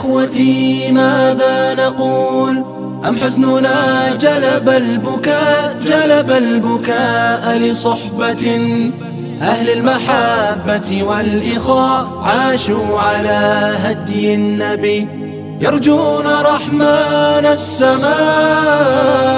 إخوتي ماذا نقول؟ أم حزننا جلب البكاء جلب البكاء لصحبة. أهل المحبة والإخاء عاشوا على هدي النبي يرجون رحمن السماء.